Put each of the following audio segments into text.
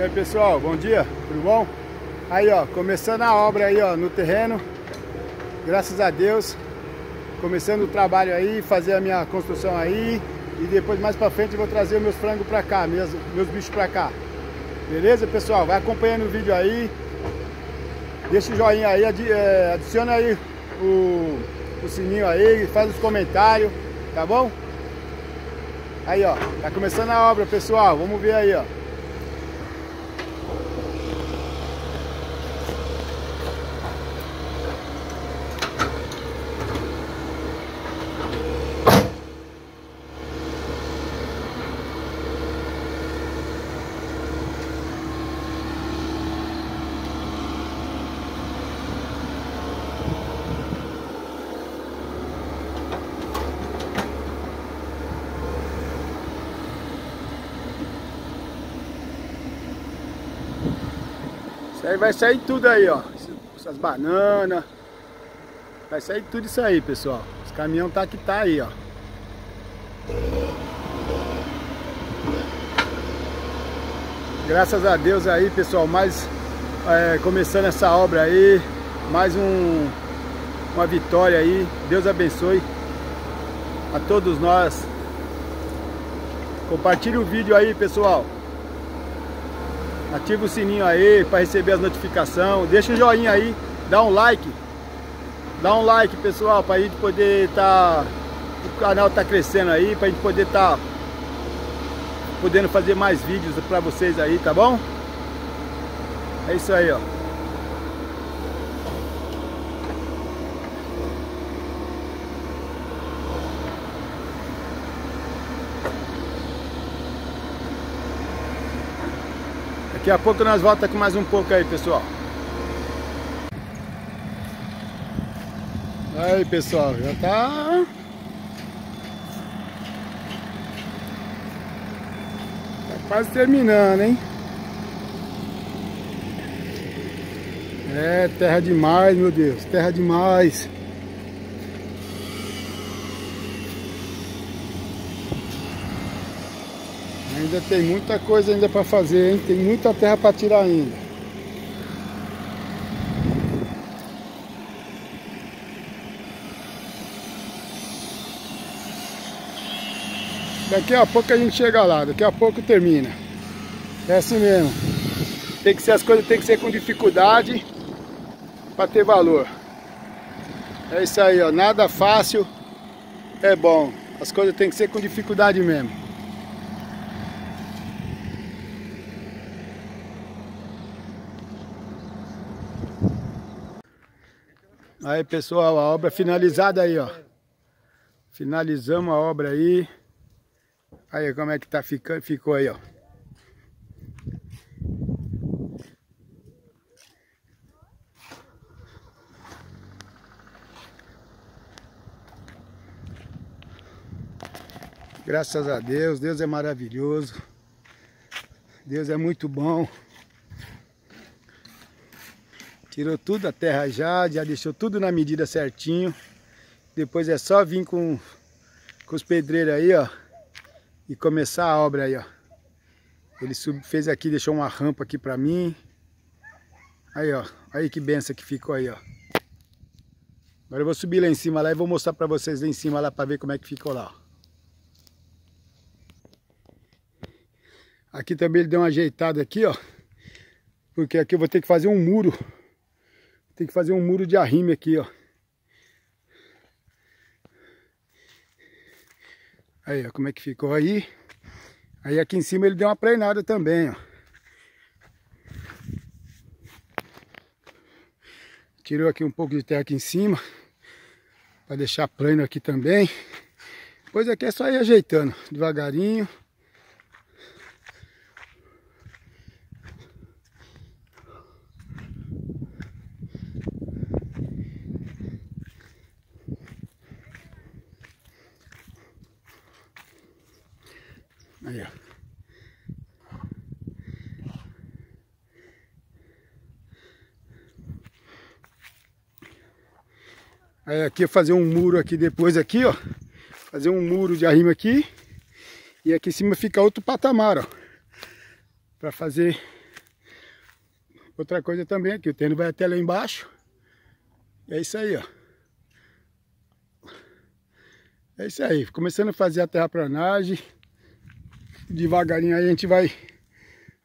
E aí pessoal, bom dia, tudo bom? Aí ó, começando a obra aí ó, no terreno, graças a Deus, começando o trabalho aí, fazer a minha construção aí e depois mais pra frente eu vou trazer meus frangos pra cá, meus, meus bichos pra cá. Beleza pessoal? Vai acompanhando o vídeo aí, deixa o joinha aí, é, adiciona aí o, o sininho aí, faz os comentários, tá bom? Aí ó, tá começando a obra pessoal, vamos ver aí ó. Isso aí vai sair tudo aí, ó. Essas bananas. Vai sair tudo isso aí, pessoal. Os caminhão tá que tá aí, ó. Graças a Deus aí, pessoal, mais é, começando essa obra aí, mais um, uma vitória aí. Deus abençoe a todos nós. Compartilhe o vídeo aí, pessoal. Ativa o sininho aí para receber as notificações. Deixa um joinha aí, dá um like. Dá um like, pessoal, para a gente poder estar... Tá, o canal tá crescendo aí, para a gente poder estar... Tá podendo fazer mais vídeos para vocês aí, tá bom? É isso aí, ó. Daqui a pouco nós voltamos com mais um pouco aí, pessoal. Aí, pessoal, já tá... Tá quase terminando, hein? É, terra demais, meu Deus, terra demais. Ainda tem muita coisa ainda para fazer, hein? Tem muita terra para tirar ainda. Daqui a pouco a gente chega lá, daqui a pouco termina. É assim mesmo. Tem que ser as coisas tem que ser com dificuldade para ter valor. É isso aí, ó. Nada fácil é bom. As coisas tem que ser com dificuldade mesmo. Aí pessoal, a obra finalizada aí, ó. Finalizamos a obra aí. Aí como é que tá ficando, ficou aí, ó. Graças a Deus, Deus é maravilhoso. Deus é muito bom. Tirou tudo a terra já, já deixou tudo na medida certinho. Depois é só vir com, com os pedreiros aí, ó. E começar a obra aí, ó. Ele sub, fez aqui, deixou uma rampa aqui pra mim. Aí, ó. Aí que benção que ficou aí, ó. Agora eu vou subir lá em cima lá e vou mostrar pra vocês lá em cima lá pra ver como é que ficou lá, ó. Aqui também ele deu uma ajeitada aqui, ó. Porque aqui eu vou ter que fazer um muro. Tem que fazer um muro de arrime aqui, ó. Aí, ó, como é que ficou aí. Aí aqui em cima ele deu uma preinada também, ó. Tirou aqui um pouco de terra aqui em cima. Para deixar plano aqui também. Depois aqui é só ir ajeitando devagarinho. Aí, ó. Aí aqui fazer um muro aqui depois aqui, ó. Fazer um muro de arrimo aqui. E aqui em cima fica outro patamar, ó. Pra fazer outra coisa também aqui, o terreno vai até lá embaixo. E é isso aí, ó. É isso aí, começando a fazer a terraplanagem. Devagarinho aí a gente vai,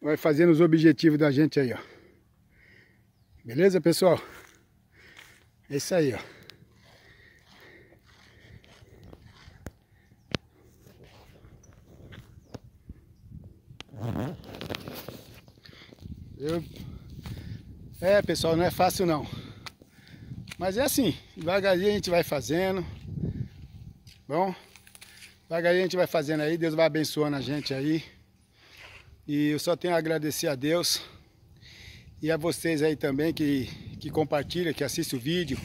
vai fazendo os objetivos da gente aí, ó. Beleza, pessoal? É isso aí, ó. Eu... É, pessoal, não é fácil não. Mas é assim, devagarinho a gente vai fazendo. Bom, devagarinho a gente vai fazendo aí, Deus vai abençoando a gente aí. E eu só tenho a agradecer a Deus e a vocês aí também que, que compartilham, que assistem o vídeo,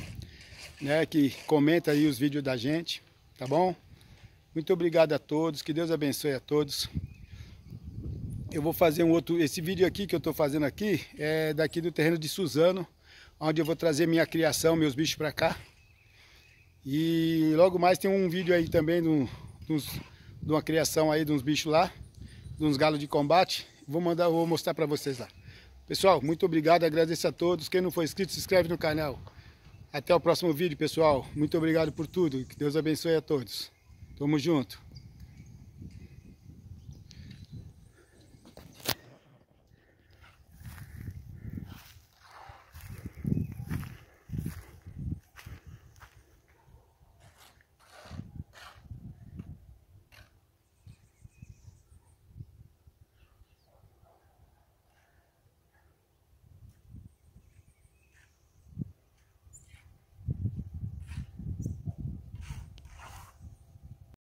né, que comenta aí os vídeos da gente, tá bom? Muito obrigado a todos, que Deus abençoe a todos. Eu vou fazer um outro, esse vídeo aqui que eu estou fazendo aqui é daqui do terreno de Suzano, onde eu vou trazer minha criação, meus bichos para cá. E logo mais tem um vídeo aí também de, um, de uma criação aí de uns bichos lá, de uns galos de combate. Vou mandar, vou mostrar para vocês lá. Pessoal, muito obrigado, agradeço a todos. Quem não for inscrito, se inscreve no canal. Até o próximo vídeo, pessoal. Muito obrigado por tudo. Que Deus abençoe a todos. Tamo junto.